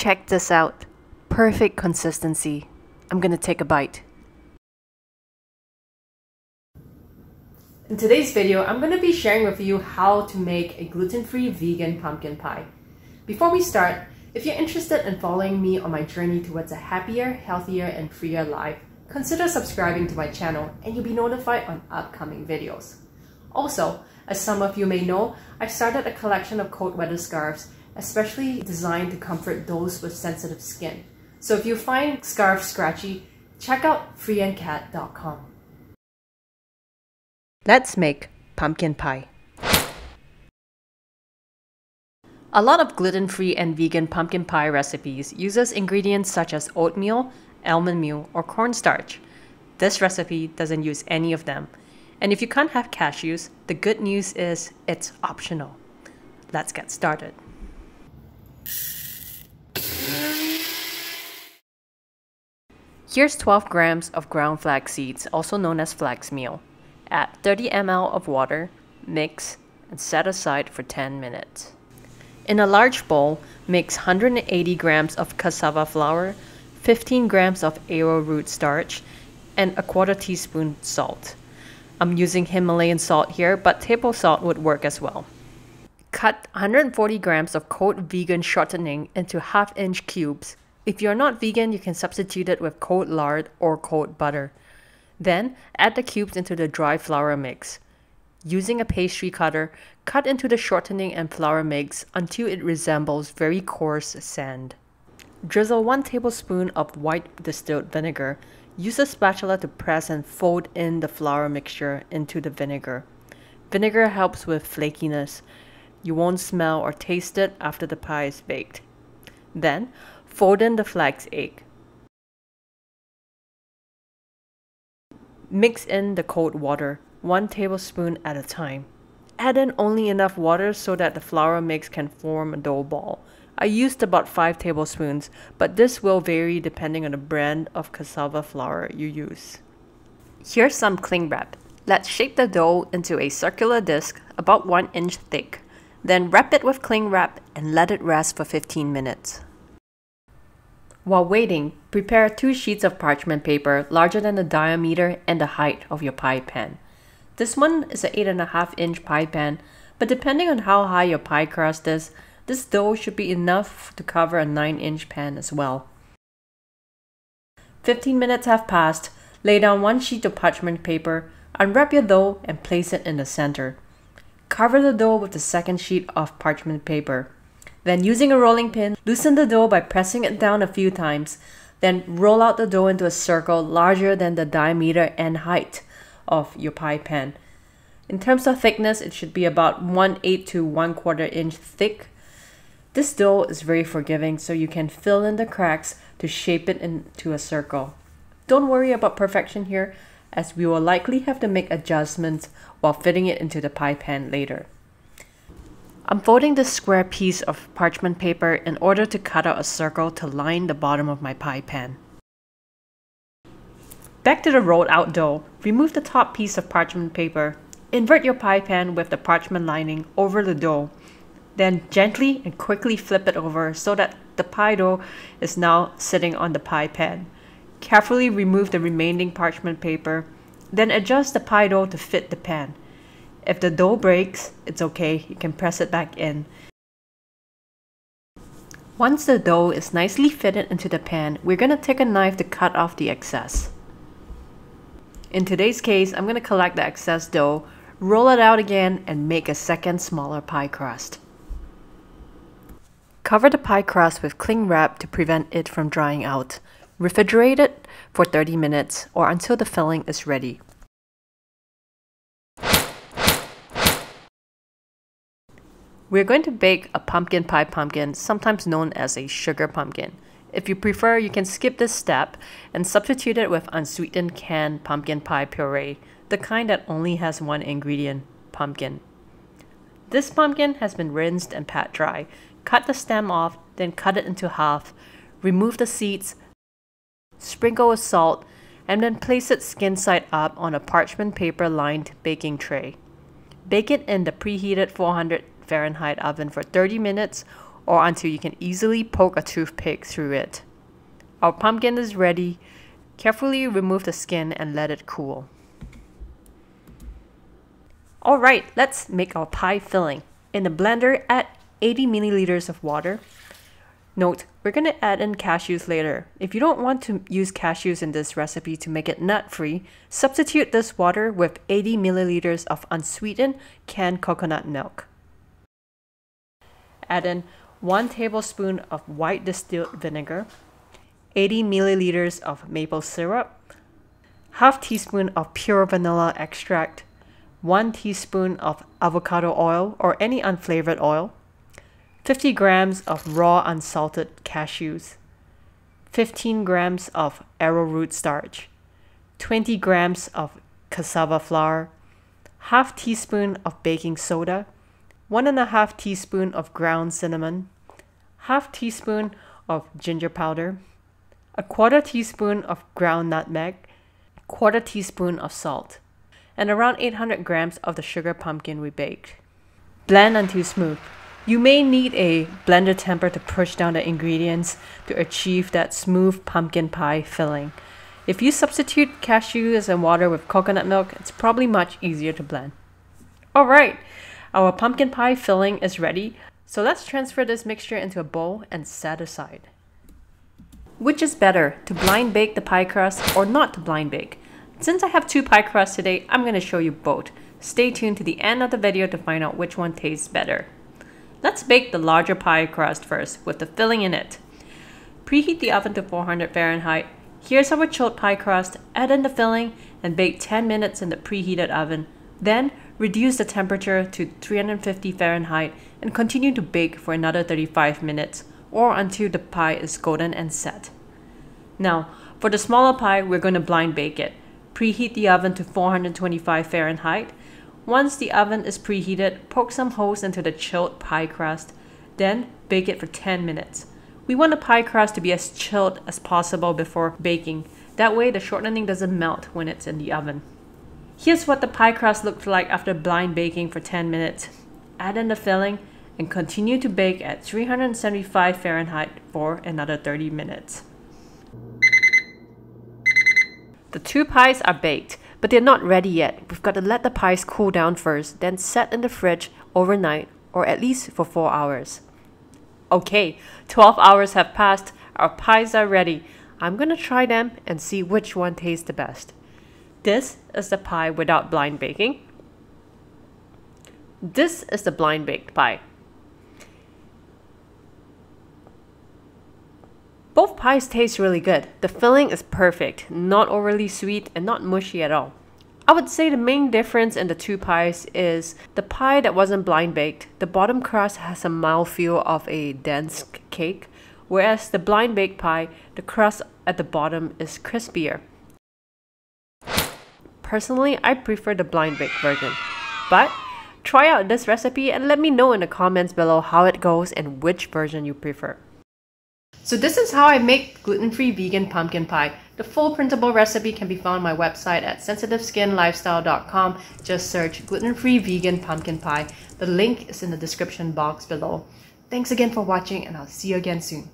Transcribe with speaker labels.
Speaker 1: Check this out. Perfect consistency. I'm gonna take a bite. In today's video, I'm to be sharing with you how to make a gluten-free vegan pumpkin pie. Before we start, if you're interested in following me on my journey towards a happier, healthier, and freer life, consider subscribing to my channel and you'll be notified on upcoming videos. Also, as some of you may know, I've started a collection of cold weather scarves, especially designed to comfort those with sensitive skin. So if you find scarves scratchy, check out freendkat.com. Let's make pumpkin pie. A lot of gluten-free and vegan pumpkin pie recipes uses ingredients such as oatmeal, almond meal, or cornstarch. This recipe doesn't use any of them. And if you can't have cashews, the good news is it's optional. Let's get started. Here's 12 grams of ground flax seeds, also known as flax meal. Add 30 ml of water, mix, and set aside for 10 minutes. In a large bowl, mix 180 grams of cassava flour, 15 grams of arrowroot starch, and a quarter teaspoon salt. I'm using Himalayan salt here, but table salt would work as well. Cut 140 grams of cold vegan shortening into half inch cubes. If you're not vegan, you can substitute it with cold lard or cold butter. Then, add the cubes into the dry flour mix. Using a pastry cutter, cut into the shortening and flour mix until it resembles very coarse sand. Drizzle 1 tablespoon of white distilled vinegar. Use a spatula to press and fold in the flour mixture into the vinegar. Vinegar helps with flakiness. You won't smell or taste it after the pie is baked. Then, fold in the flax egg. Mix in the cold water, 1 tablespoon at a time. Add in only enough water so that the flour mix can form a dough ball. I used about 5 tablespoons, but this will vary depending on the brand of cassava flour you use. Here's some cling wrap. Let's shape the dough into a circular disc about 1 inch thick. Then wrap it with cling wrap and let it rest for 15 minutes. While waiting, prepare two sheets of parchment paper larger than the diameter and the height of your pie pan. This one is an 8.5 inch pie pan, but depending on how high your pie crust is, this dough should be enough to cover a 9 inch pan as well. 15 minutes have passed, lay down one sheet of parchment paper, unwrap your dough and place it in the center. Cover the dough with the second sheet of parchment paper. Then using a rolling pin, loosen the dough by pressing it down a few times. Then roll out the dough into a circle larger than the diameter and height of your pie pan. In terms of thickness, it should be about 1 8 to 1 quarter inch thick. This dough is very forgiving, so you can fill in the cracks to shape it into a circle. Don't worry about perfection here, as we will likely have to make adjustments while fitting it into the pie pan later. I'm folding this square piece of parchment paper in order to cut out a circle to line the bottom of my pie pan. Back to the rolled out dough, remove the top piece of parchment paper. Invert your pie pan with the parchment lining over the dough. Then gently and quickly flip it over so that the pie dough is now sitting on the pie pan. Carefully remove the remaining parchment paper, then adjust the pie dough to fit the pan. If the dough breaks, it's okay, you can press it back in. Once the dough is nicely fitted into the pan, we're going to take a knife to cut off the excess. In today's case, I'm going to collect the excess dough, roll it out again, and make a second smaller pie crust. Cover the pie crust with cling wrap to prevent it from drying out. Refrigerate it for 30 minutes or until the filling is ready. We're going to bake a pumpkin pie pumpkin, sometimes known as a sugar pumpkin. If you prefer, you can skip this step and substitute it with unsweetened canned pumpkin pie puree, the kind that only has one ingredient, pumpkin. This pumpkin has been rinsed and pat dry. Cut the stem off, then cut it into half. Remove the seeds, sprinkle with salt, and then place it skin side up on a parchment paper lined baking tray. Bake it in the preheated 400 Fahrenheit oven for 30 minutes or until you can easily poke a toothpick through it. Our pumpkin is ready. Carefully remove the skin and let it cool. Alright, let's make our pie filling. In the blender, add 80 milliliters of water. Note, we're going to add in cashews later. If you don't want to use cashews in this recipe to make it nut-free, substitute this water with 80 milliliters of unsweetened canned coconut milk. Add in 1 tablespoon of white distilled vinegar, 80 milliliters of maple syrup, half teaspoon of pure vanilla extract, 1 teaspoon of avocado oil or any unflavored oil, 50 grams of raw unsalted cashews, 15 grams of arrowroot starch, 20 grams of cassava flour, half teaspoon of baking soda, one and a half teaspoon of ground cinnamon, half teaspoon of ginger powder, a quarter teaspoon of ground nutmeg, quarter teaspoon of salt, and around 800 grams of the sugar pumpkin we baked. Blend until smooth. You may need a blender temper to push down the ingredients to achieve that smooth pumpkin pie filling. If you substitute cashews and water with coconut milk, it's probably much easier to blend. Alright, our pumpkin pie filling is ready, so let's transfer this mixture into a bowl and set aside. Which is better, to blind bake the pie crust or not to blind bake? Since I have two pie crusts today, I'm going to show you both. Stay tuned to the end of the video to find out which one tastes better. Let's bake the larger pie crust first with the filling in it. Preheat the oven to 400 Fahrenheit. Here's our chilled pie crust. Add in the filling and bake 10 minutes in the preheated oven. Then reduce the temperature to 350 Fahrenheit and continue to bake for another 35 minutes or until the pie is golden and set. Now, for the smaller pie, we're going to blind bake it. Preheat the oven to 425 Fahrenheit once the oven is preheated, poke some holes into the chilled pie crust, then bake it for 10 minutes. We want the pie crust to be as chilled as possible before baking. That way the shortening doesn't melt when it's in the oven. Here's what the pie crust looked like after blind baking for 10 minutes. Add in the filling and continue to bake at 375 Fahrenheit for another 30 minutes. The two pies are baked but they're not ready yet. We've got to let the pies cool down first, then set in the fridge overnight or at least for 4 hours. Okay, 12 hours have passed. Our pies are ready. I'm to try them and see which one tastes the best. This is the pie without blind baking. This is the blind baked pie. Both pies taste really good. The filling is perfect, not overly sweet and not mushy at all. I would say the main difference in the two pies is the pie that wasn't blind baked, the bottom crust has a mouthfeel of a dense cake, whereas the blind baked pie, the crust at the bottom is crispier. Personally, I prefer the blind bake version, but try out this recipe and let me know in the comments below how it goes and which version you prefer. So this is how I make gluten-free vegan pumpkin pie. The full printable recipe can be found on my website at sensitiveskinlifestyle.com. Just search gluten-free vegan pumpkin pie. The link is in the description box below. Thanks again for watching and I'll see you again soon.